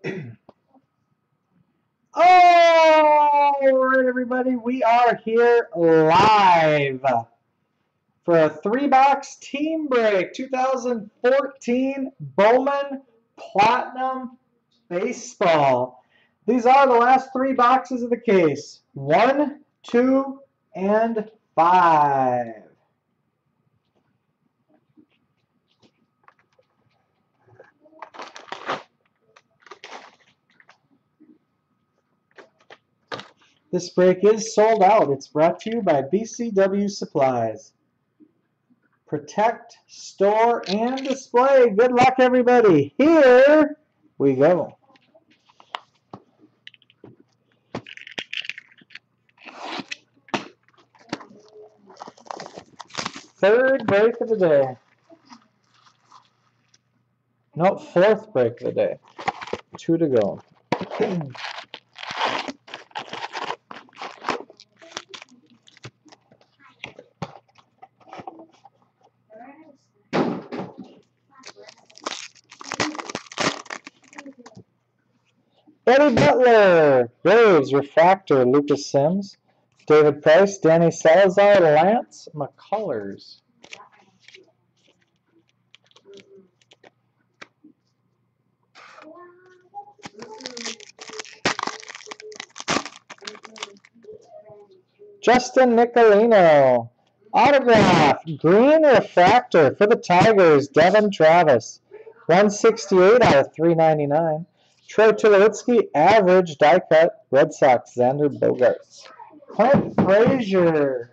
All right, everybody, we are here live for a three-box team break 2014 Bowman Platinum Baseball. These are the last three boxes of the case. One, two, and five. This break is sold out. It's brought to you by BCW Supplies. Protect, store, and display. Good luck, everybody. Here we go. Third break of the day. No, fourth break of the day. Two to go. Eddie Butler, Braves, Refractor, Lucas Sims, David Price, Danny Salazar, Lance McCullers. Justin Nicolino, autograph, green refractor for the Tigers, Devon Travis, 168 out of 399. Troy Tulowitzki, average die cut, Red Sox, Xander Bogaerts. Clint Frazier.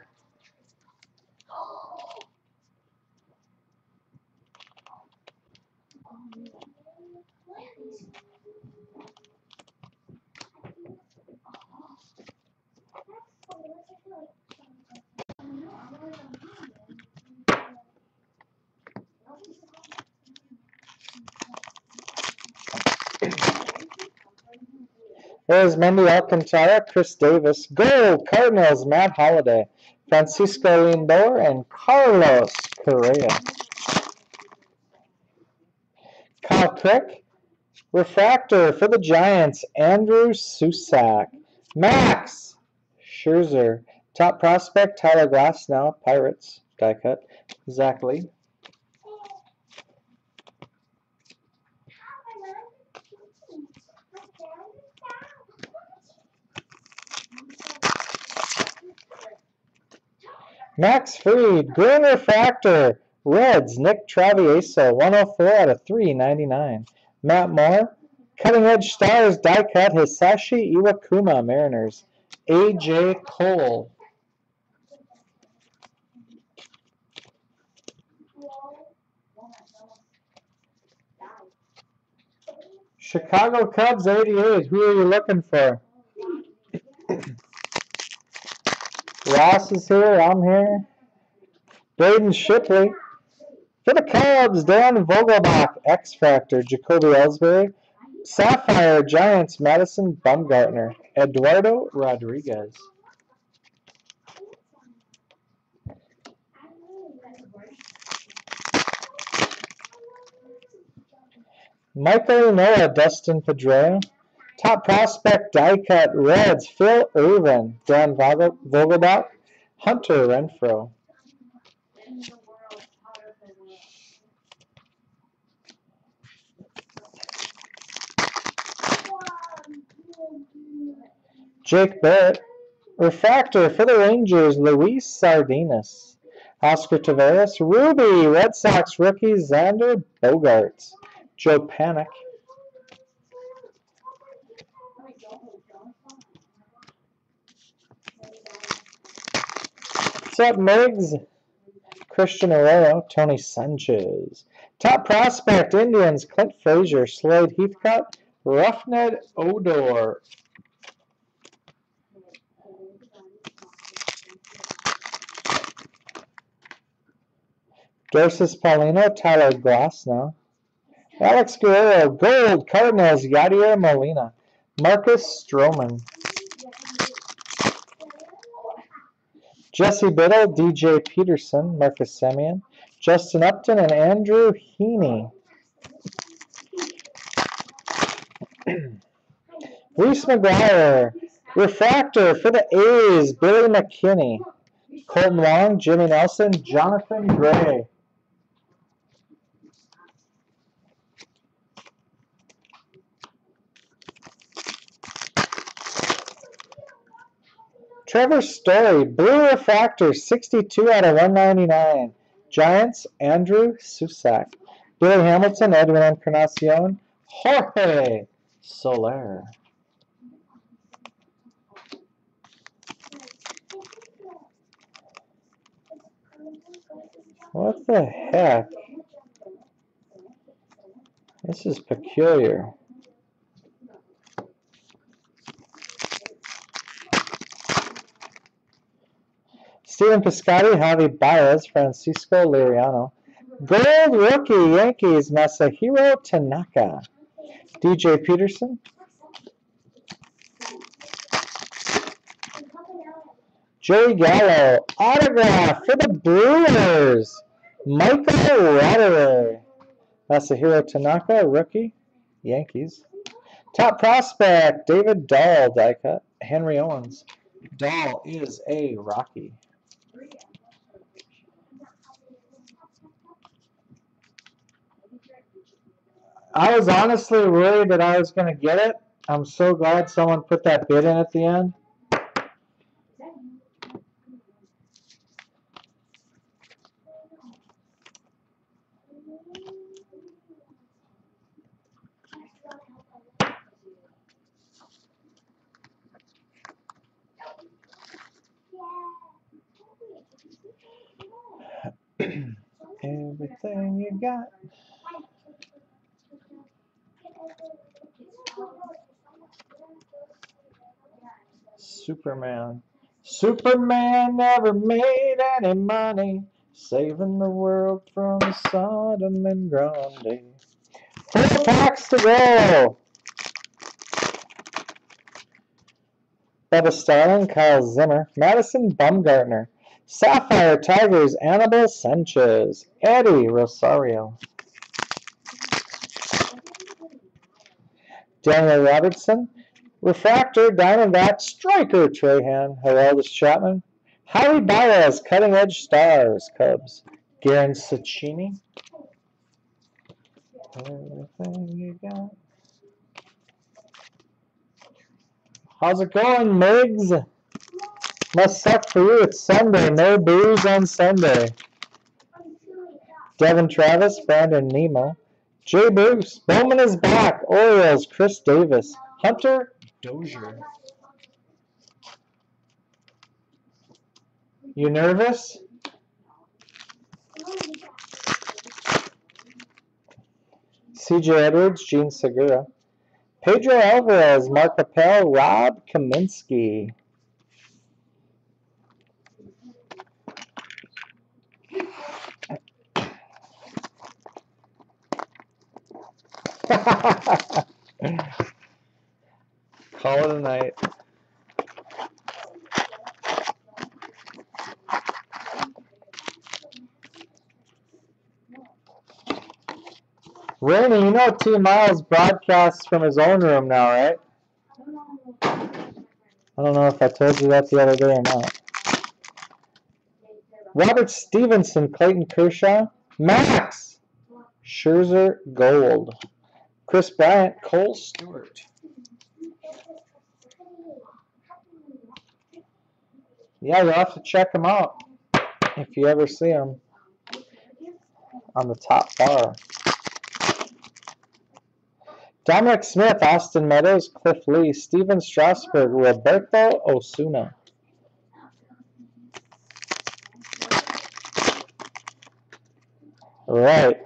There's Mendy Alcantara, Chris Davis, Gold, Cardinals, Matt Holliday, Francisco Lindor, and Carlos Correa. Kyle Crick, Refractor for the Giants, Andrew Susac. Max Scherzer, Top Prospect, Tyler Glasnow, Pirates, die cut, Zach Lee. Max Fried, Green Refractor, Reds, Nick Travieso, 104 out of 399. Matt Moore, Cutting Edge Stars, die cut, Hisashi Iwakuma, Mariners. AJ Cole. Chicago Cubs 88. Who are you looking for? Ross is here. I'm here. Braden Shipley. For the Cubs, Dan Vogelbach, X Factor, Jacoby Ellsbury, Sapphire Giants, Madison Bumgarner, Eduardo Rodriguez. Michael Ynoa, Dustin Pedroia. Top prospect die cut Reds, Phil Ervin, Dan Vogelbach, Hunter Renfroe. Jake Barrett. Refractor for the Rangers, Luis Sardinas. Oscar Taveras. Ruby, Red Sox rookie, Xander Bogaerts. Joe Panik. What's up, Migs? Christian Arroyo, Tony Sanchez. Top prospect, Indians, Clint Frazier, Slade Heathcott, Rougned Odor. Dorssys Paulino, Tyler Glasnow. Alex Guerrero, Gold, Cardinals, Yadier Molina. Marcus Stroman. Jesse Biddle, DJ Peterson, Marcus Semien, Justin Upton, and Andrew Heaney. Reese McGuire. Refractor for the A's, Billy McKinney. Kolten Wong, Jimmy Nelson, Jonathan Gray. Trevor Story, Blue Refractor, 62 out of 199. Giants, Andrew Susac. Billy Hamilton, Edwin Encarnacion, Jorge Soler. What the heck? This is peculiar. Stephen Piscotty, Javi Baez, Francisco Liriano. Gold rookie Yankees, Masahiro Tanaka. DJ Peterson. Joey Gallo, autograph for the Brewers. Michael Roddery. Masahiro Tanaka, rookie, Yankees. Top prospect, David Dahl, die cut. Henry Owens. Dahl is a Rocky. I was honestly worried that I was going to get it. I'm so glad someone put that bid in at the end. Everything you got. Superman. Superman never made any money, saving the world from Sodom and Grande. Four packs to go. Bubba Starling, Kyle Zimmer, Madison Bumgarner, Sapphire Tigers, Anibal Sanchez, Eddie Rosario. Daniel Robertson, Refractor, Diamondback, Stryker, Trahan, Aroldis Chapman, Howie Baez, Cutting Edge Stars, Cubs, Garen Cecchini. Everything you got. How's it going, Migs? Must suck for you. It's Sunday. No booze on Sunday. Devon Travis, Brandon Nimmo, Jay Bruce, Bowman is back. Orioles, Chris Davis, Hunter Dozier. You nervous? CJ Edwards, Jean Segura. Pedro Alvarez, Mark Appel, Rob Kaminsky. Call it a night. Rainy, you know T. Miles broadcasts from his own room now, right? I don't know if I told you that the other day or not. Robert Stevenson, Clayton Kershaw, Max, Scherzer, Gold, Kris Bryant, Kohl Stewart. Yeah, you'll have to check them out if you ever see them on the top bar. Dominic Smith, Austin Meadows, Cliff Lee, Stephen Strasburg, Roberto Osuna. All right.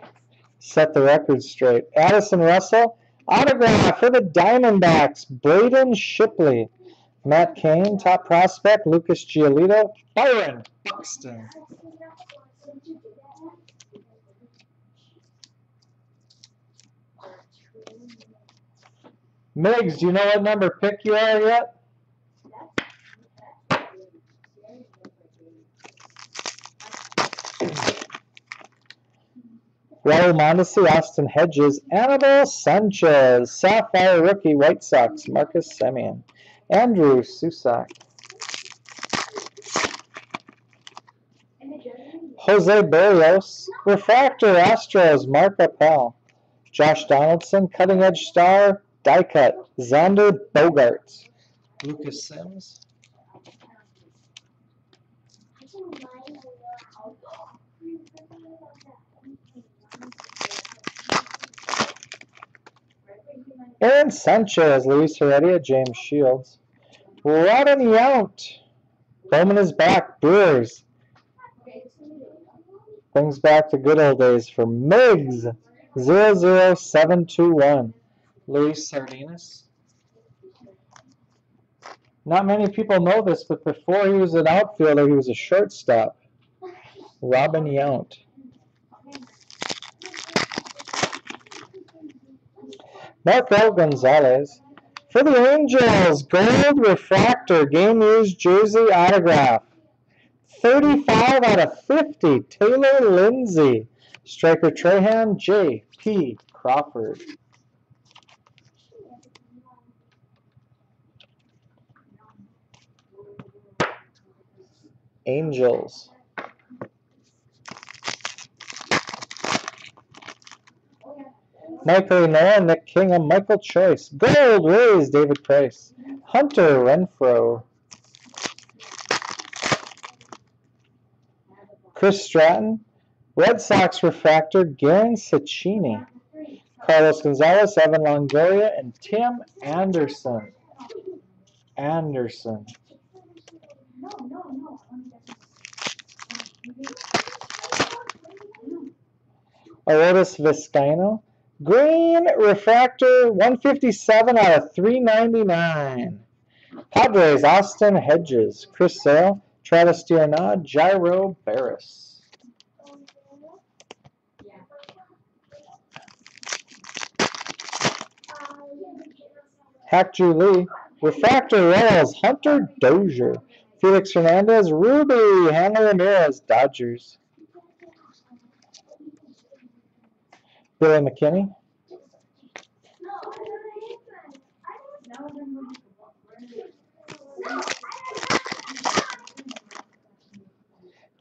Set the record straight. Addison Russell, autograph for the Diamondbacks, Braden Shipley. Matt Cain, top prospect, Lucas Giolito, Byron Buxton. Migs, do you know what number pick you are yet? Raul Mondesi, Austin Hedges, Anibal Sanchez, Sapphire Rookie, White Sox, Marcus Semien, Andrew Susac, Jose Berrios, Refractor Astros, Mark Appel, Josh Donaldson, Cutting Edge Star, Die Cut, Xander Bogaerts, Lucas Sims, Aaron Sanchez, Luis Heredia, James Shields, Robin Yount, Bowman is back, Brewers, brings back the good old days for Miggs. 00721, Luis Sardinas. Not many people know this, but before he was an outfielder, he was a shortstop. Robin Yount. Marco Gonzalez. For the Angels, gold refractor, game used jersey autograph. 35 out of 50, Taylor Lindsey. Stryker Trahan, J.P. Crawford. Angels. Michael Ynoa, Nick Kingham, Michael Choice. Gold Rays, David Price. Hunter Renfroe. Chris Stratton. Red Sox refractor, Garen Cecchini. Carlos Gonzalez, Evan Longoria, and Tim Anderson. Anderson. Arodys Vizcaino. Green Refractor, 157 out of 399. Padres, Austin Hedges, Chris Sale, Travis D'Arnaud, Jairo Beras. Hak-Ju Lee, Refractor Royals, Hunter Dozier, Felix Hernandez, Ruby, Hanley Ramirez, Dodgers. Billy McKinney.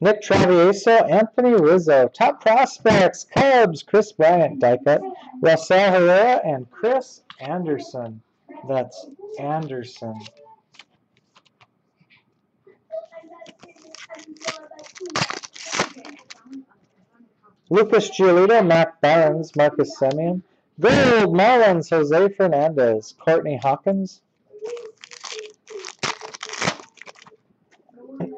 Nick Travieso, Anthony Rizzo. Top prospects, Cubs, Kris Bryant, die Rosell Herrera, and Chris Anderson. That's Anderson. Lucas Giolito, Mac Barnes, Marcus Semien. Gold, Marlins, Jose Fernandez, Courtney Hawkins.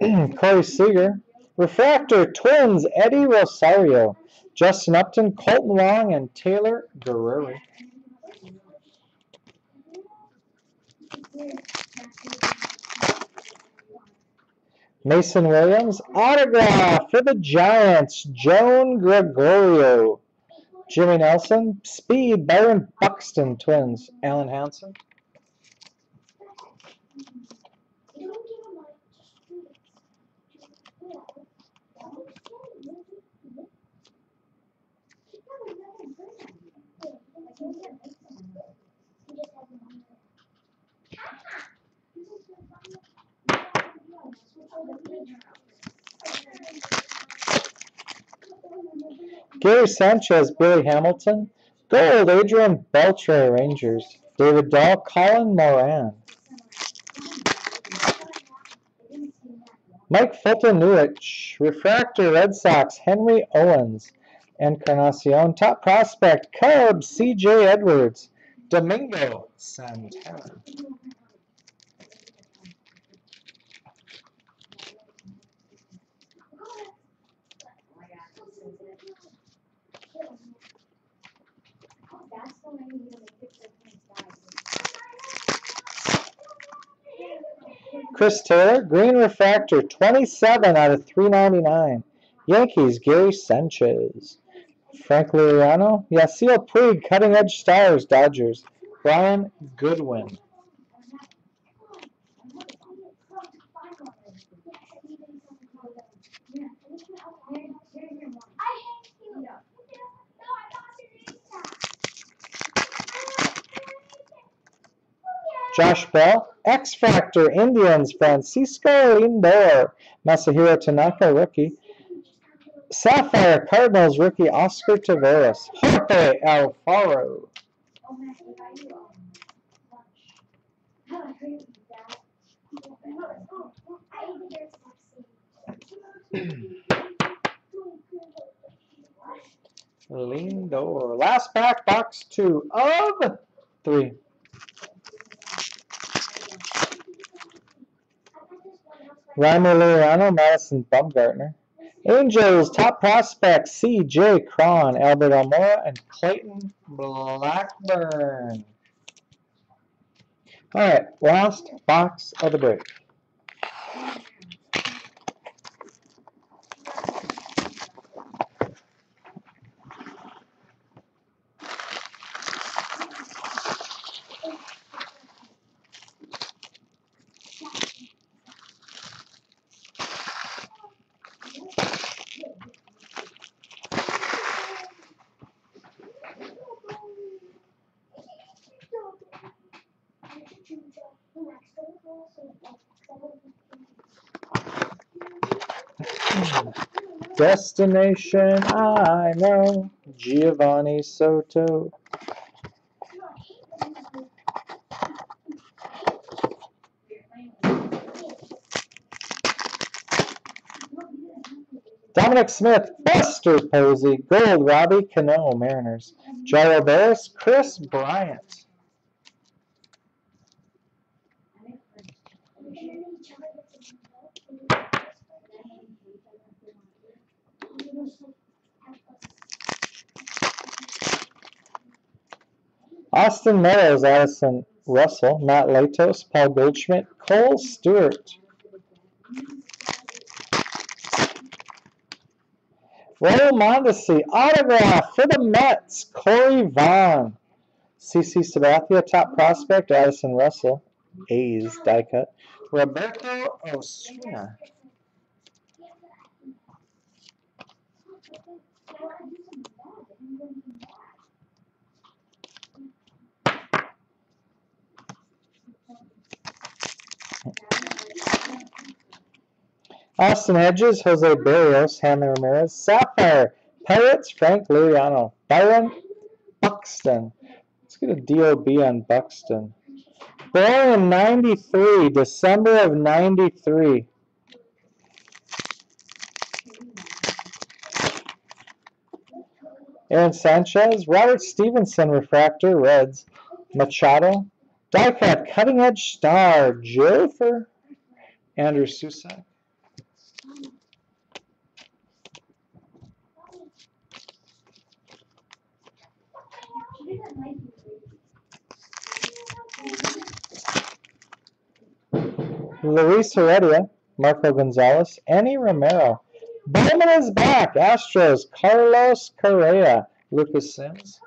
Corey Seager. Refractor, Twins, Eddie Rosario, Justin Upton, Kolten Wong, and Taylor Guerrero. Mason Williams, autograph for the Giants, Joan Gregorio. Jimmy Nelson, Speed, Byron Buxton, Twins, Alen Hanson. Gary Sanchez, Billy Hamilton. Gold, Adrian Beltre, Rangers. David Dahl, Colin Moran. Mike Foltynewicz, Refractor, Red Sox, Henry Owens. Encarnacion, top prospect, Cubs, C.J. Edwards. Domingo Santana. Chris Taylor. Green Refractor, 27 out of 399. Yankees, Gary Sanchez. Frank Liriano. Yasiel Puig, Cutting Edge Stars, Dodgers. Brian Goodwin. Josh Bell, X Factor Indians Francisco Lindor. Masahiro Tanaka rookie. Sapphire Cardinals rookie Oscar Taveras. Jorge Alfaro. Lindor. Last pack, box two of three. Rymer Liriano, Madison Bumgarner. Angels, top prospects, C.J. Cron, Albert Almora, and Clayton Blackburn. All right, last box of the break. Destination I know, Geovany Soto. Dominic Smith, Buster Posey, Gold, Robbie Cano, Mariners. Jairo Beras, Kris Bryant. Austin Meadows, Addison Russell, Matt Latos, Paul Goldschmidt, Kohl Stewart. Raul Mondesi, autograph for the Mets, Cory Vaughn. CC Sabathia, top prospect, Addison Russell, A's die cut. Roberto Osuna. Austin Hedges, Jose Berrios, Hanley Ramirez, Sapphire, Pirates, Frank Liriano, Byron Buxton. Let's get a DOB on Buxton. Born in 93, December of 93. Aaron Sanchez, Robert Stevenson, Refractor, Reds, Machado, Diecut, Cutting Edge Star, Jofer, Andrew Susac. Luis Heredia, Marco Gonzalez, Enny Romero. Bowman is back. Astros, Carlos Correa, Lucas Sims.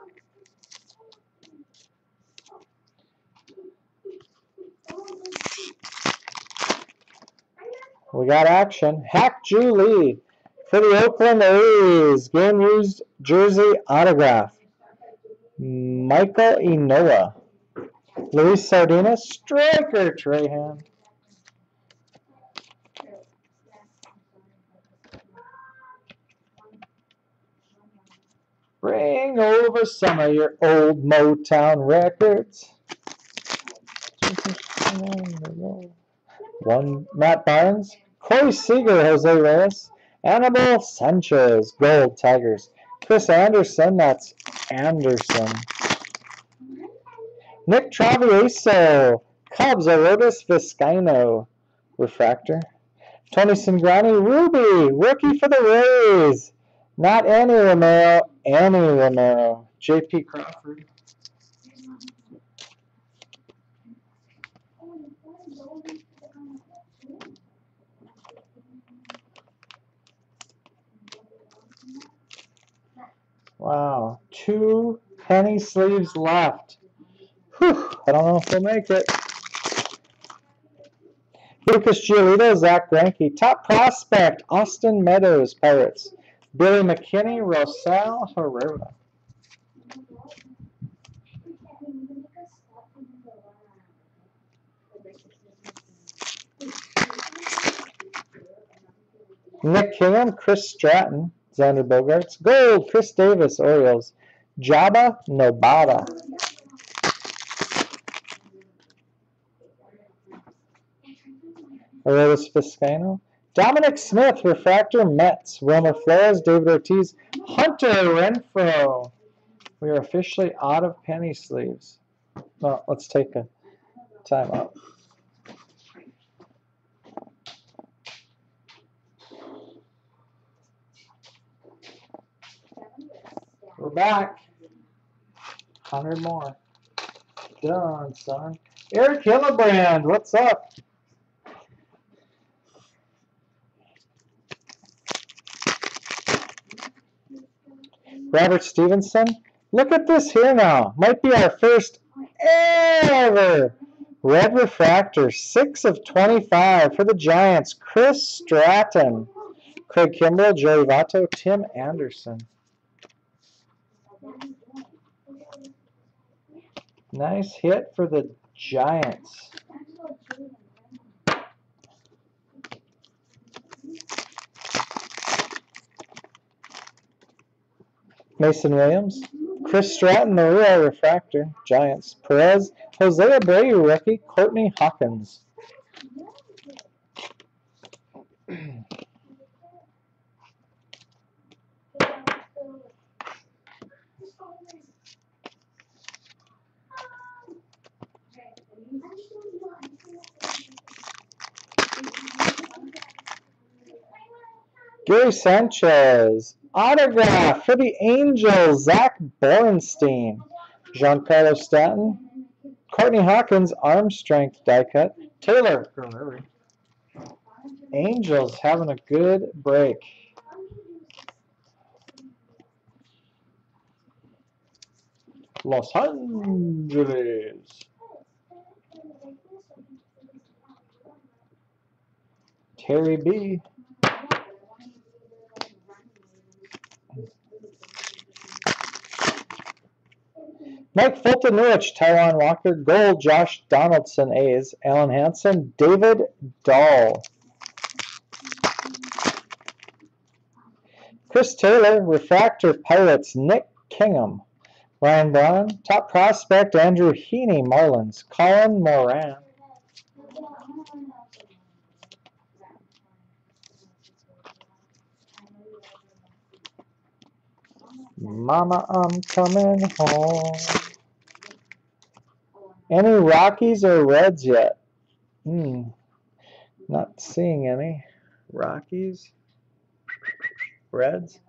We got action. Hak-Ju Lee for the Oakland A's. Game used jersey autograph. Michael Ynoa. Luis Sardina, Stryker Trahan. Bring over some of your old Motown records. One Matt Barnes, Corey Seager, Jose Reyes, Annabelle Sanchez, Gold Tigers, Chris Anderson, that's Anderson. Nick Travieso, Cubs, Arodys Vizcaino, Refractor. Tony Cingrani, Ruby, rookie for the Rays. Not Enny Romero, Enny Romero. J.P. Crawford. Wow, two penny sleeves left. Whew, I don't know if we'll make it. Lucas Giolito, Zack Greinke, top prospect, Austin Meadows, Pirates. Billy McKinney, Rosell Herrera. Nick Kingham, Chris Stratton, Xander Bogaerts. Gold, Chris Davis, Orioles. Jaba Nobata. Aroldis Vizcaino. Dominic Smith, Refractor, Mets. Wilmer Flores, David Ortiz. Hunter Renfroe. We are officially out of penny sleeves. Well, let's take a time out. We're back. 100 more. Done, son. Eric Hillebrand, what's up? Robert Stevenson. Look at this here now. Might be our first ever red refractor. 6 of 25 for the Giants. Chris Stratton. Craig Kimbrel, Joey Votto, Tim Anderson. Nice hit for the Giants. Mason Williams. Chris Stratton, Maria Refractor, Giants. Perez, Jose Abreu, rookie. Courtney Hawkins. Gary Sanchez. Autograph for the Angels, Zach Borenstein. Giancarlo Stanton. Courtney Hawkins, arm strength die cut. Taylor Guerrero. Angels having a good break. Los Angeles. Terry B. Mike Foltynewicz, Taijuan Walker, Gold, Josh Donaldson, A's, Alen Hanson, David Dahl. Chris Taylor, Refractor Pirates, Nick Kingham. Ryan Braun, Top Prospect, Andrew Heaney, Marlins, Colin Moran. Mama, I'm coming home. Any Rockies or Reds yet? Hmm. Not seeing any. Rockies? Reds?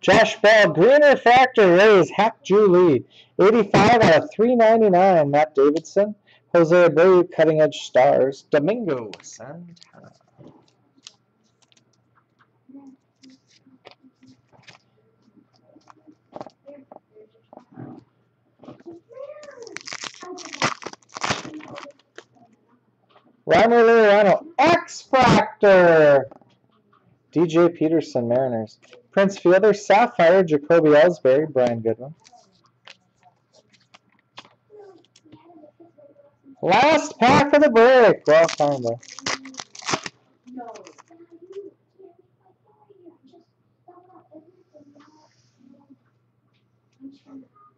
Josh Bell, Green Refractor, Rays, Hak-Ju Lee. 85 out of 399, Matt Davidson. Jose Abreu, Cutting Edge Stars. Domingo Santana. Rymer Liriano, X Factor. DJ Peterson, Mariners. Prince Fielder, Sapphire, Jacoby Ellsbury, Brian Goodwin. Last pack of the break. Well, kind of.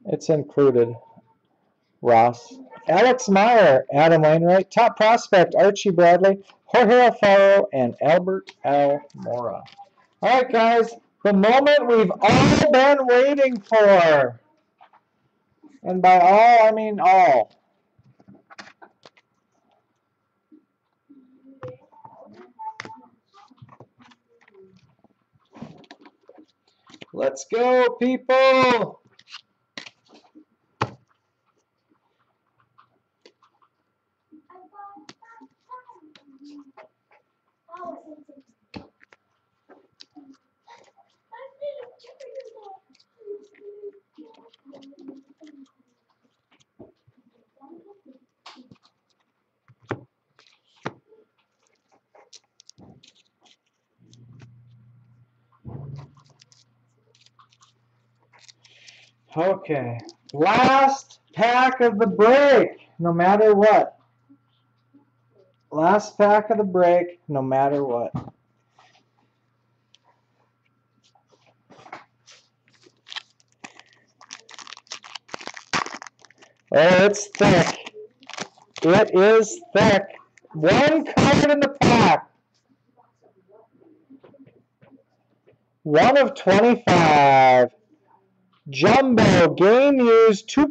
It's included. Ross. Alex Meyer, Adam Wainwright, top prospect Archie Bradley, Jorge Alfaro, and Albert Almora. All right, guys, the moment we've all been waiting for. And by all, I mean all. Let's go, people! Okay, last pack of the break, no matter what. Last pack of the break, no matter what. Oh, it's thick. It is thick. One card in the pack. One of 25. Jumbo game used two